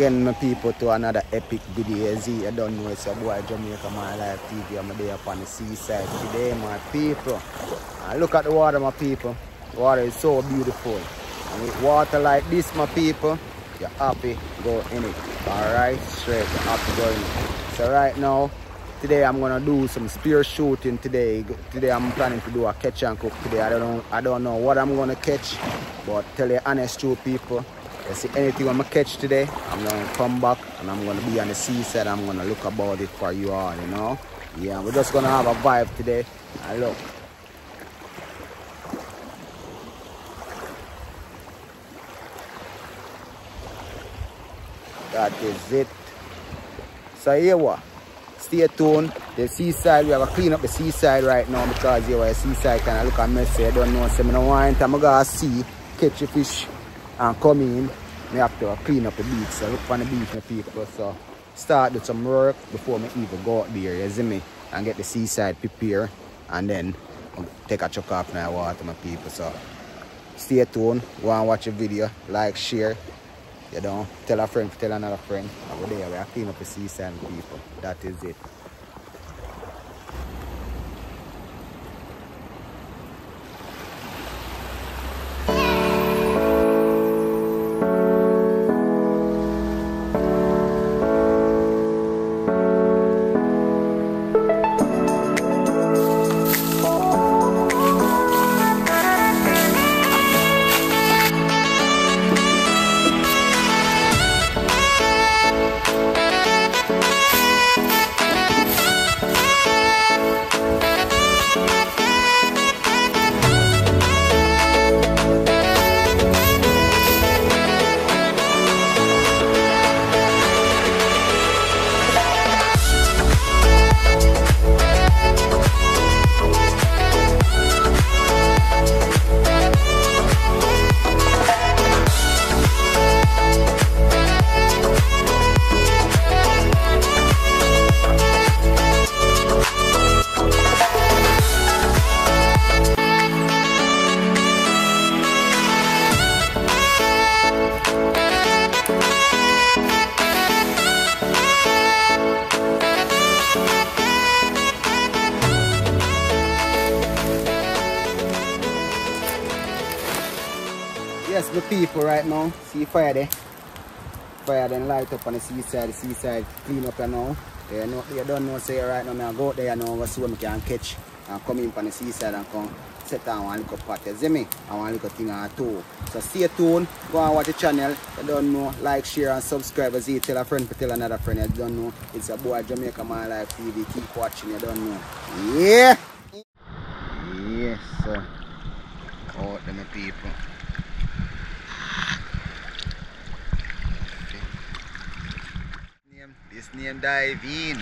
again my people to another epic video. Z you don't know it's your boy Jamaica My Life TV I'm there upon the seaside today my people. And look at the water my people. Water is so beautiful. And with water like this my people you're happy go in it. Alright straight you're happy go in it. So right now today I'm gonna do some spear shooting today. Today I'm planning to do a catch and cook today. I don't know I don't know what I'm gonna catch but tell you honest truth people you see anything I'm gonna catch today, I'm gonna come back and I'm gonna be on the seaside. I'm gonna look about it for you all, you know. Yeah, we're just gonna have a vibe today. And look. That is it. So here what? Stay tuned. The seaside, we have to clean up the seaside right now because here the seaside kind of look a messy. I don't know. So I don't want gonna see catch a fish and come in, I have to clean up the beach. So look for the beach my people. So start with some work before me even go out there, you see me? And get the seaside prepared and then take a chuck off my water my people. So stay tuned, go and watch the video, like, share. You know, tell a friend, tell another friend. Over there, we are clean up the seaside people. That is it. The people right now, see fire there. Fire then light up on the seaside, the seaside clean up you now. Yeah, no, you don't know say right now, I go out there now, see what I can catch and come in on the seaside and come set down one little pot, you see me? And one little thing or two. So stay tuned, go and watch the channel. You don't know, like, share and subscribe. As you tell a friend tell another friend, you don't know. It's a boy Jamaica My Life TV. Keep watching, you don't know. Yeah! Yes, sir. Out people. Niam dive in.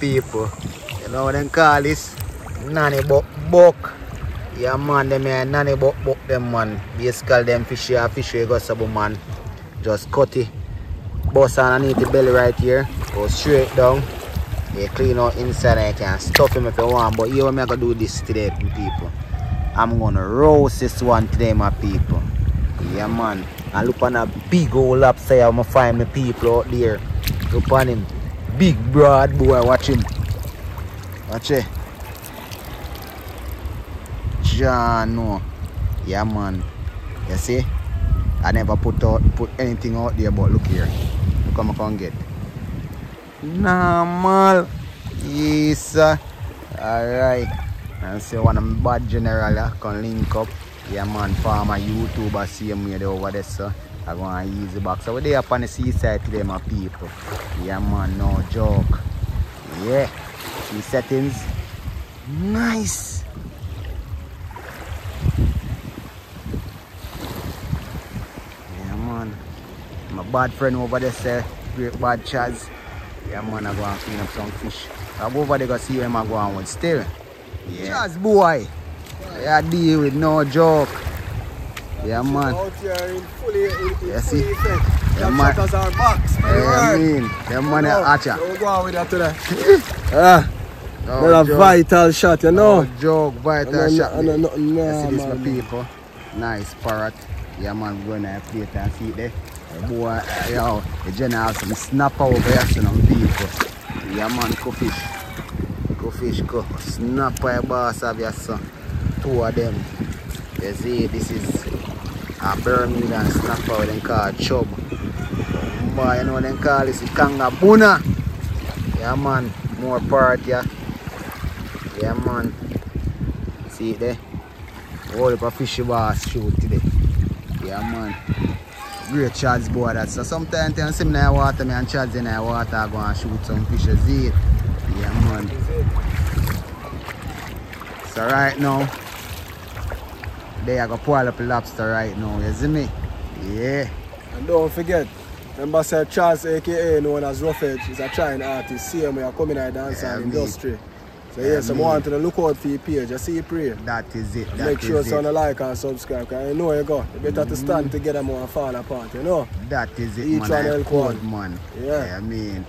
People. You know them call this? Nanny buck buck. Yeah man, them here nanny buck buck them man. Basically them fish here, fish go sabo man. Just cut it. Bust underneath the belly right here. Go straight down. You clean out inside and you can stuff him if you want. But here I'm gonna do this today, people. I'm gonna roast this one today, my people. Yeah, man. And look on a big old lobster. I'm gonna find my people out there. Look on him. Big broad boy. Watch him. Watch it. John, no. Yeah, man. You see? I never put out put anything out there, but look here. Look how I can get. Normal. Yes, sir. Alright. And see one of my bad general uh, can link up. Yeah man, farmer YouTuber way they over there so I go and use the box. So we there up on the seaside today my people. Yeah man, no joke. Yeah. See settings. Nice. Yeah man. My bad friend over there say great bad Chaz. Yeah man, I go and clean up some fish. I go over there go see him I go on with still. Yeah. Chaz boy. Yeah, deal with no joke. Yeah, man. Out here in fully, in, in Yeah, fully see? effect. Yeah, man. are box. Yeah, I mean, them money No, acha. Don't go on with that today. ah, No joke. vital shot, you No know. joke, vital And shot. then- and then nothing You see this, my man. people. Nice parrot. Yeah, man, going to plate and feed there. The boy, uh, yo, the general have some snapper over here, so them people. Yeah, man, go fish. Go fish, go. Snapper, boss, have your son. Two of them. You see, this is a Bermuda snapper, what they call chub. Boy, you know they call this? Kanga Buna. Yeah, man, more parrot, yeah. Yeah, man. See it there? All a fishy bass shoot today. Yeah, man. Great boy that. So sometimes I see in the water, me and Chads in the water, I go and shoot some fish. See it? Yeah, man. So right now, they are going to pull up a lobster right now. You see me? Yeah. And don't forget, remember Sir Charles aka known as Rough Edge is a trying artist. See him we are coming in the dancehall Yeah, industry. So Yeah, yes, I want to look out for your page. Just see you pray. That is it. That Make sure it. like and subscribe. Cause you know you go. You better to stand mm-hmm. together more and fall apart, you know? That is it, Each man. one I help one. man. Yeah. I mean,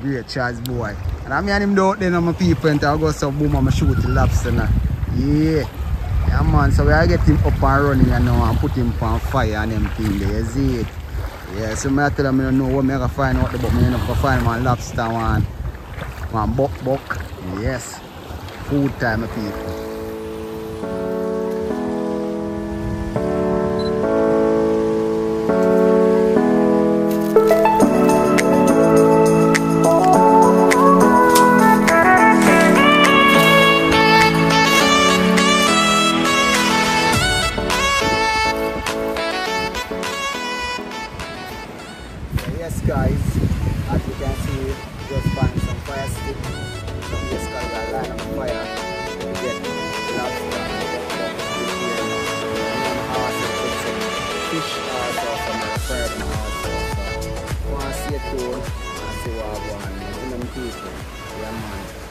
great Charles boy. And I mean him down there, my people, and I go some boom, I'm shoot the lobster now. Yeah. Yeah, man. So we are get him up and running, you know, and put him on fire and them thing there. You see it? Yeah, so I tell them I don't know what I can find out me, I can find one lobster, one, one buck buck. Yes. Food time, my people. People, yeah man.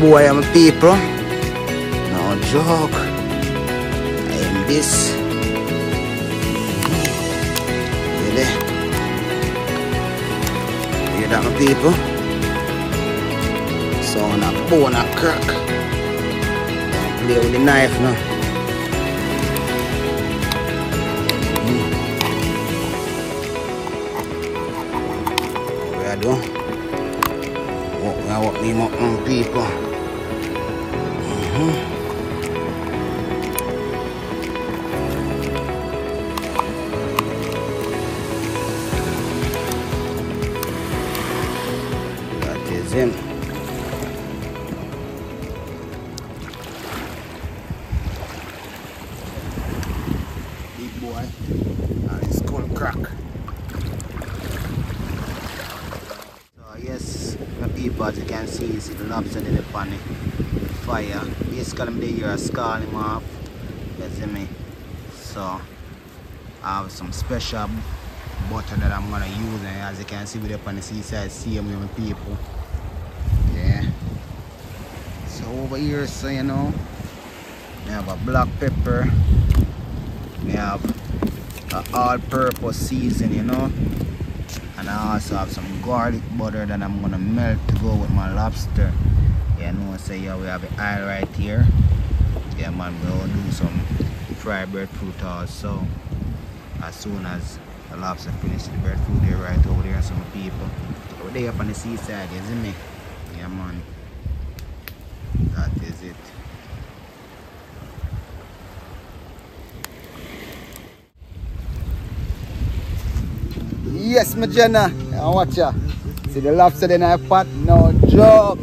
Boy I'm a people. No joke. I am this. Really? That my people? So on a bone a crack. Don't play with the knife now. Hmm. What we are doing? What are me up people. I'm here him off. You see me? So I have some special butter that I'm gonna use and as you can see with up on the seaside same with people. Yeah. So over here so you know we have a black pepper. We have a all-purpose season, you know. And I also have some garlic butter that I'm gonna melt to go with my lobster. Yeah, know so yeah we have the oil right here. Yeah man, we'll do some fried breadfruit also. As soon as the lobster finishes the breadfruit there right over there and some people. Over there up on the seaside, see me? Yeah man. That is it. Yes, my Jenna. Now watch ya. See the lobster in our pot? No joke.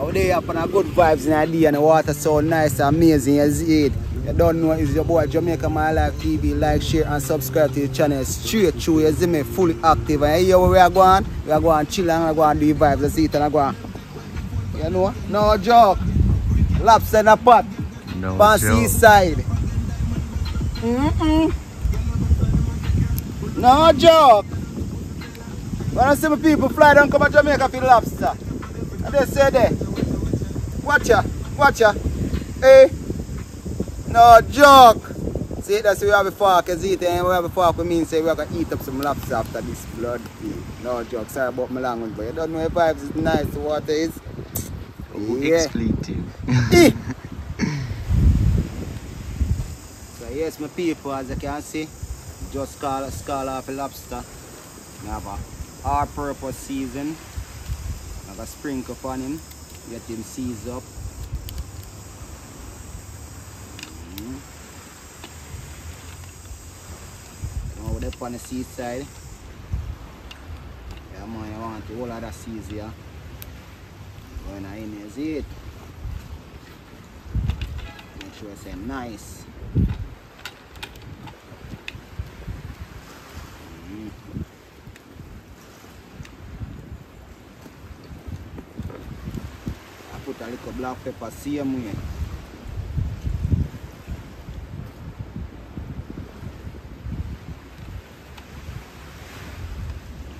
Out there up on a good vibes in the day and the water so nice and amazing. as it. You don't know it's your boy Jamaica My Life TV. Like, share and subscribe to the channel. Straight through. You see me fully active. And here where we are going, we are going chill and we are going do vibes. See it and I go. You know? No joke. Lobster in a pot. No Pan joke. seaside. Mm-mm. No joke. When I see my people fly down come to Jamaica for lobster. They say there. Watch ya, watch ya. Hey. No joke. See that's we have a fork, see it, and we have a fork, we mean say we are gonna eat up some lobster after this blood. No joke. Sorry about my language, but you don't know if vibes is nice, the water is. Yeah. Expletive. Eh. so yes my people as you can see Just scald, scald off a lobster. I have a all-purpose season. A sprinkle on him. Get him seasoned up. Mm. Now we're on the seaside. Yeah man, you want to hold of that seas here. Going in see it? Make sure it's nice. Mm. I put a little black pepper same way.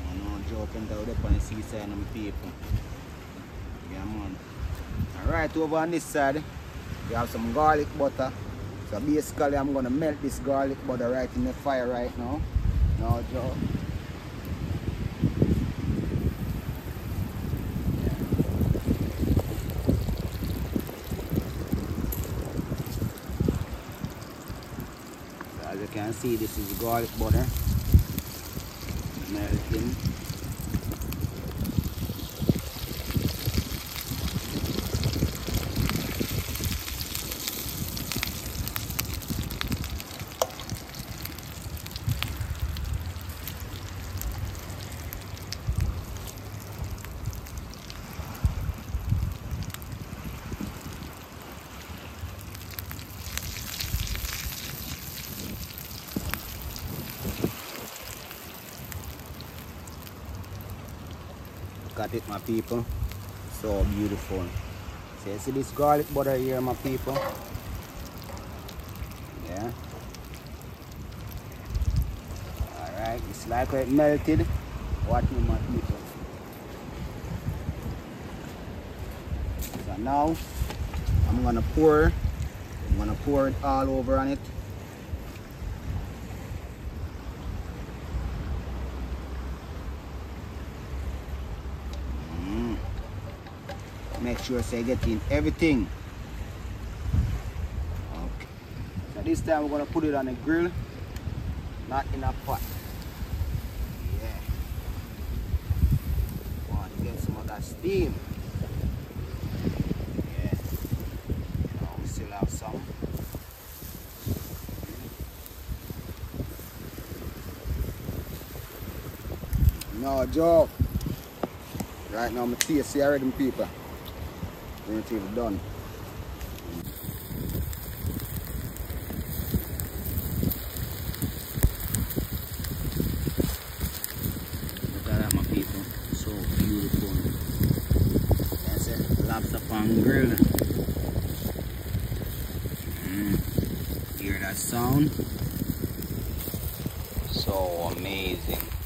Oh, no joking down on the seaside and people. Yeah man. Alright over on this side we have some garlic butter. So basically I'm gonna melt this garlic butter right in the fire right now. No joke. So as you can see this is garlic butter melting. Look at it my people. So beautiful. You see this garlic butter here my people? Yeah. Alright, it's like it melted. What me my people. So now I'm gonna pour I'm gonna pour it all over on it. Make sure say get in everything. Okay. So this time we're gonna put it on a grill, not in a pot. Yeah. Want to get some of that steam. Yeah. We still have some. No joke. Right now, I'm taste see already, people. Until done. Look at that, my people. So beautiful. That's it. Lobster pan grill. Mm. Hear that sound? So amazing.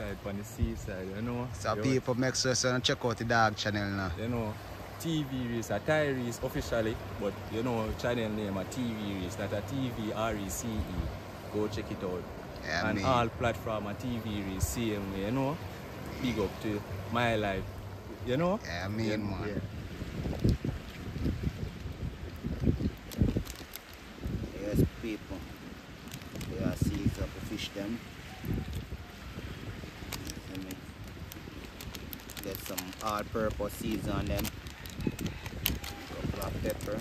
The outside on the seaside, you know. So The people make sure to check out the dog channel now. You know, TV race, a Thai race officially, but you know, channel name a TV race, not a TV R-E-C-E. Go check it out. Yeah, and me. all platform a TV race, same way, you know. Big up to my life, you know. Yeah, mean, Yeah, man. yeah. Yes, people. They are seeds of the fish them. some odd purple seeds on them. Go black pepper.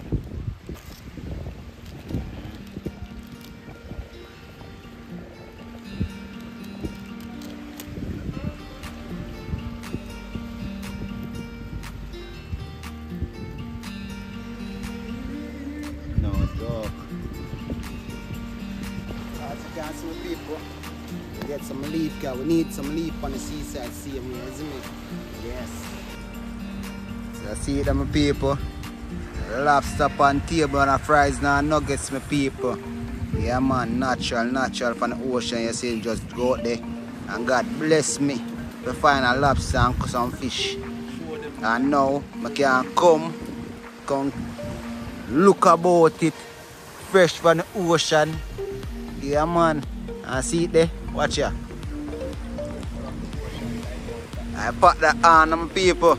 No, dog. As you can see, people. Get some leaf, cause we need some leaf on the seaside same way, isn't it? Yes. So see them people. Lobster on table and fries now nuggets my people. Yeah man, natural, natural from the ocean. You see, just go out there and God bless me to find a lobster and some fish. And now I can come, come look about it fresh from the ocean. Yeah man, and see it there, watch ya. I put that on them people.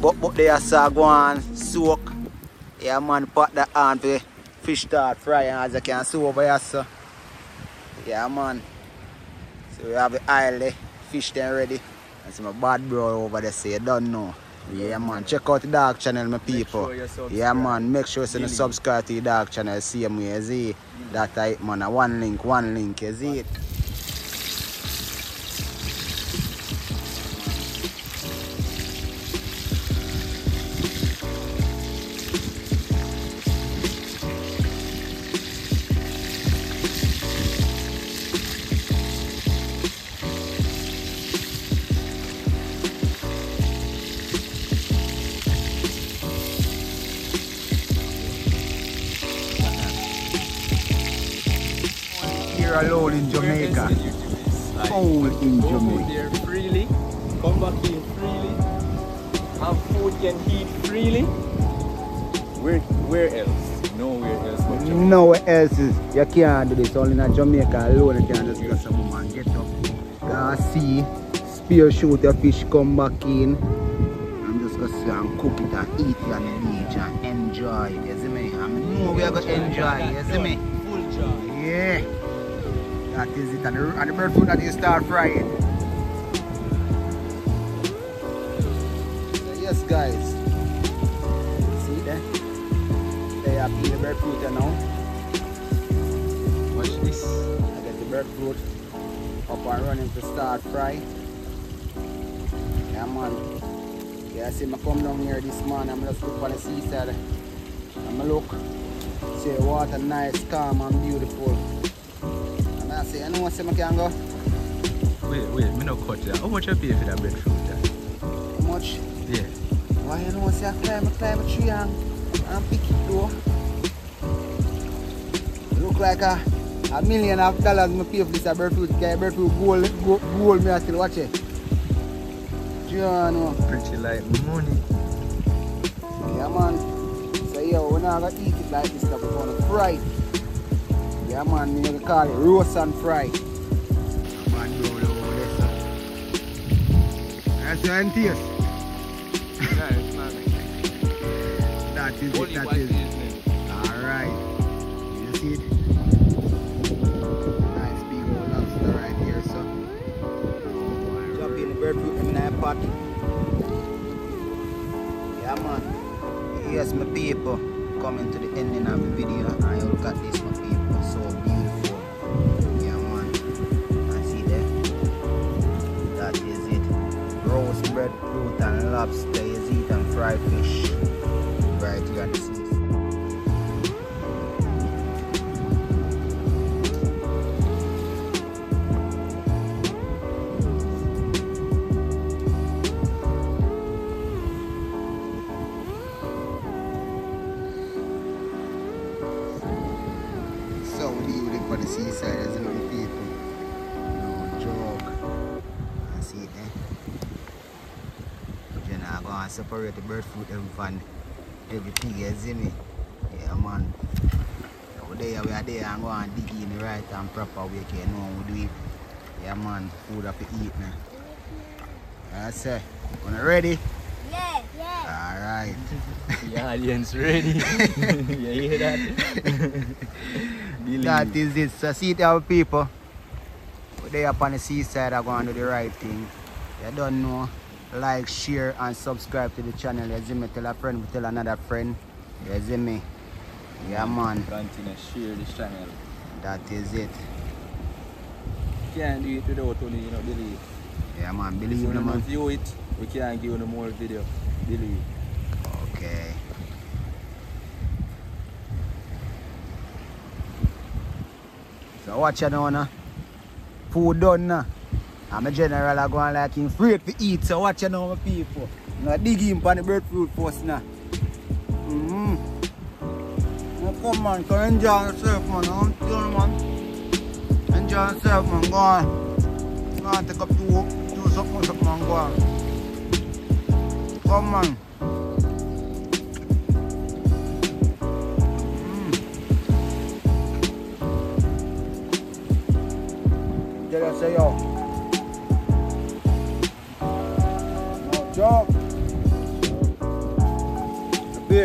But but they are so go on soak. Yeah man, put that on for fish start fry and as you can see over here so. Yeah man. So we have the oil there, fish then ready. And see my bad bro over there say you don't know. Yeah man, check out the dark channel my people. sure yeah man, make sure you subscribe to the dark channel same way, you see. That type man, one link, one link, you see it. Cold in Go Jamaica. there freely, come back in freely, have food can eat freely. Where where else? Nowhere else but Jamaica. Nowhere else is you can't do this. Only in Jamaica alone you can't just go some man get up. Go see, spear shoot your fish, come back in. I'm just gonna sit and cook it and eat it on the beach and enjoy. You see me? I know we are gonna enjoy. You see me? Full joy. Yeah. That is it. And the, and the bird food that you start frying. So yes guys. See there? They are peeling the breadfruit here now. Watch this. I get the breadfruit up and running to start fry. Yeah man. Yeah, see me come down here this morning. I'm just look on the seaside. I'm look. See the water nice, calm and beautiful. I say, I know what I can go. Wait, wait, me no cut that. How much you pay for that breadfruit? That? How much? Yeah. Why you know say I climb, I climb a tree and, and pick it though. Look like a, a million of dollars me pay for this a breadfruit. Cause breadfruit gold, gold, gold me I still watch it. Do you know? Pretty like money. Yeah man. So yeah, we're not gonna eat it like this stuff, we're gonna fry it. Yeah man, me gonna call it roast and fry. Man, go over there, so. That's your taste. yeah, it's not. That is it, Only that one is it. seasoning. Alright. You see it? Nice big old lobster right here, so. Jump in the breadfruit in that pot. Yeah man. Yes my people. Coming to the ending of the video and you look at this lobster is it and fried fish. Right here on separate the bird food every from everything, pig, you see me? Yeah, man. Over there, we are there and go and dig in the right and proper way, you know, we do it. Yeah, man. Food have to eat now. That's it. when you ready? Yeah, yeah. Alright. The audience ready. you hear that? That is it. So see it our people. We're up on the seaside are going to do the right thing. You don't know. Like, share and subscribe to the channel. You see me tell a friend, tell another friend. You see me? Yeah man. Continue share this channel. That is it. Can't do it without only you know believe. Yeah man, If believe don't man. view it, we can't give you no more video. Believe. Okay. So watch it now, no? food done now. I'm a general I go on like him afraid to eat, so watch you know my people. Now dig him on the breadfruit first now. Mm-hmm. Now come on, come enjoy yourself man. I'm telling man. Enjoy yourself man, go on. Go on, take up two, two something, something man, go on. Come on. Did I say?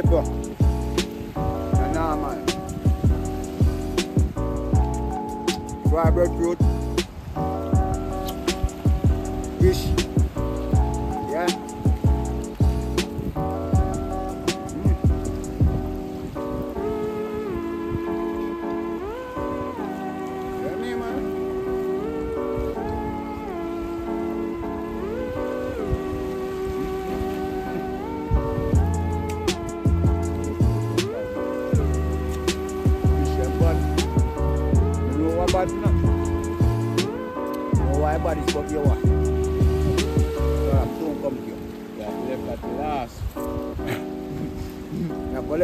Paper. And now man. Dry breadfruit. Fish.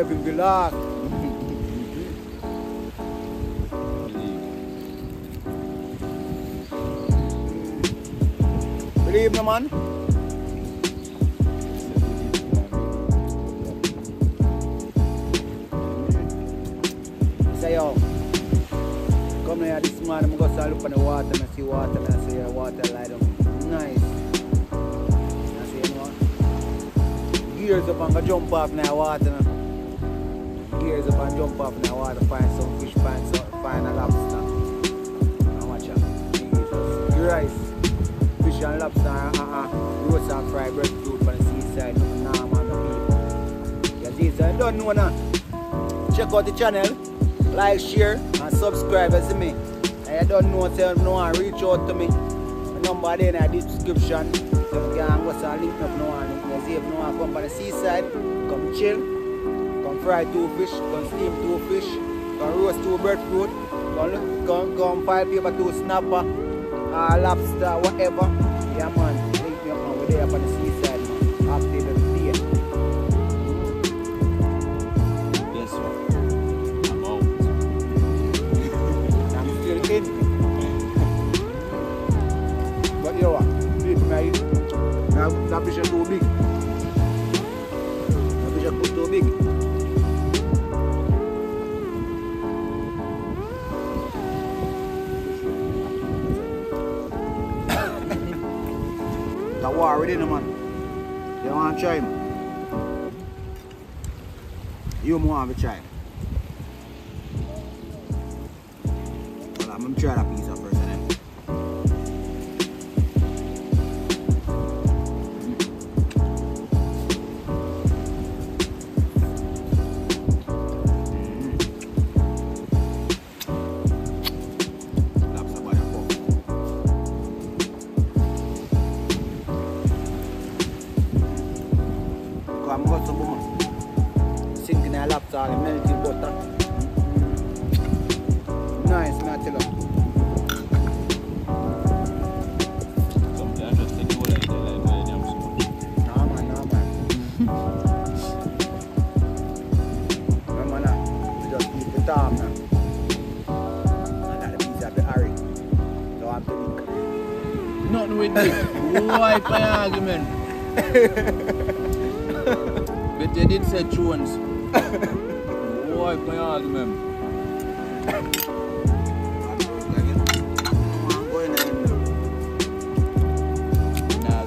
I'm be last. Believe me, man. Say yo, come here this morning, I'm going to look on the water and see water and see the water light up. Nice. Gears up and go jump off the water. Now. Gears up and jump off in the water, find some fish, find some, find a lobster. Out. Jesus Christ. Fish and lobster, uh-uh. Roast and fried breadfruit on the seaside. Nah, man, no people. This I don't know now. Check out the channel, like, share, and subscribe as me. And you don't know, tell no one reach out to me. My number there in the description. So you can go and link up no one. See if no one come on the seaside, come chill, fry two fish, come steam two fish, come roast two breadfruit, look, come, come file paper two snapper, uh, lobster, whatever. Yeah man, link me up man, we're there up on the seaside man. After the day. Guess what? I'm out. I'm still in. But you know what? This night, that, that fish is too big. That fish is too big. That war already, no man. You want to try him? You want to try him? Sink in the lobster, and melting butter. Nice, man, I tell you. Sometimes just take all like that, like, very damn small. Nah, man, no, man, nah. We just keep the time now. And that the piece of the hurry. So I'm the. Nothing with it. Wipe my argument. but you did say Jones. Wipe my argument. I'm going in now. Nah.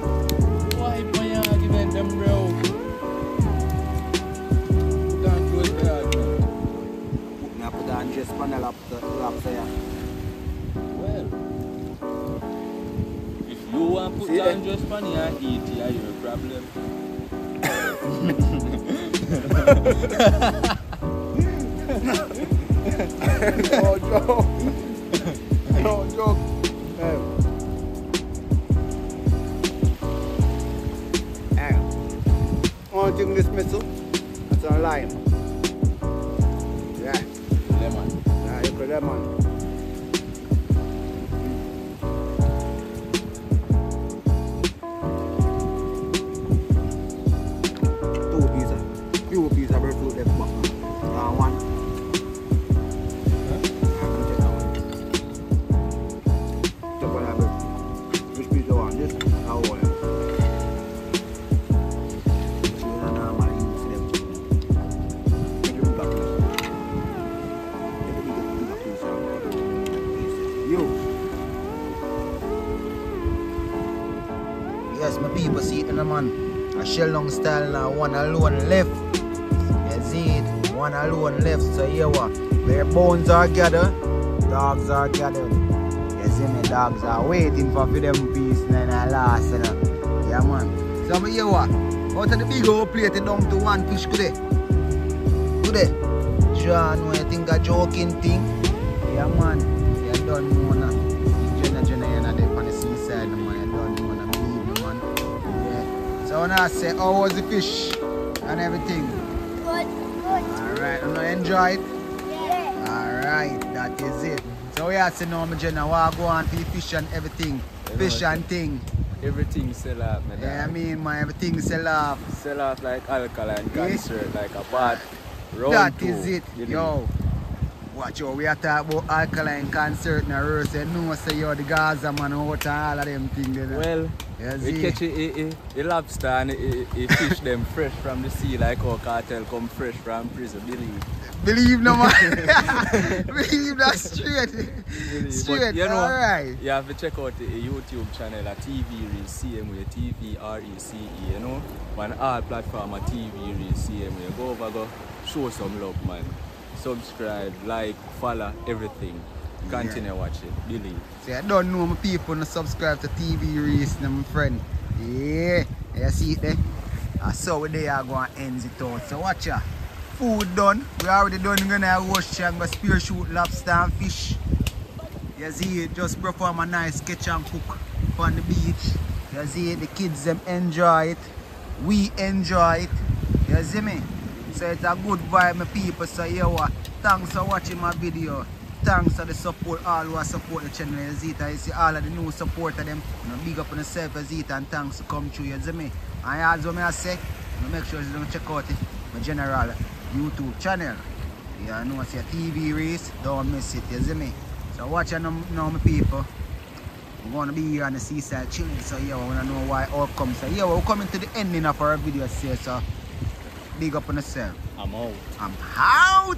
Wipe my argument, them bro. Can't close my argument. Put me up with the Andres on the lobster, lobster, yeah. Well, if you want to put See down just funny and eat, yeah, your problem. Oh, no joke. Shell long style now, one alone left. You see it? One alone left. So here what? Where bones are gathered, dogs are gathered. You see me? Dogs are waiting for them piece and I last. You know? Yeah man. So here what? Out of the big old plate it down to one fish today. Today. John, when you think a joking thing, yeah man, you don't know na. So when I say oh, how was the fish and everything? Good, good. Alright, you know enjoy it? Yeah. Alright, that is it. So we have to know my Jenna what go on for the fish and everything. Fish and thing. Everything sell out, my Yeah, I mean my everything sell off. Sell out like alkaline Yeah. concert, like a part round That two, is it. you know. Yo. Watch out, we are talking about alkaline concert now. Rose say no say yo the Gaza man out and all of them things. You know. Well, You we see? catch a, a, a, a lobster and a, a, a fish them fresh from the sea like how Kartel come fresh from prison, believe. Believe no man. Believe that straight. Believe. straight, But, you know, alright. You have to check out the YouTube channel at TV Reels CMA, TV you know. On all platform at TV CMA. Go over, go show some love, man. Subscribe, like, follow, everything. Continue watching, believe. See, I don't know my people no subscribe to TV Race, my friend. Yeah, you see it there? I saw where they are going to end it out. So watch ya. Food done. We already done we gonna wash and go spear shoot lobster and fish. You see it, just perform a nice sketch and cook on the beach. You see it, the kids them enjoy it. We enjoy it. You see me? So it's a good vibe, my people. So you what? Thanks for watching my video. Thanks for the support, all who support the channel. See you see all of the new supporter them. You know, big up on yourself, it, and thanks to come through. You see me? And also me I say, you know, make sure you don't check out it, my general YouTube channel. You know, see a TV race, don't miss it. You see me? So watch out now my people. We're gonna be here on the seaside chilling, so yeah, we wanna know why all come. So yeah, we're coming to the ending of our video, so. Big up on yourself. I'm out. I'm out.